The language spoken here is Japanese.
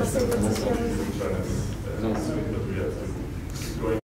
た生活幸せ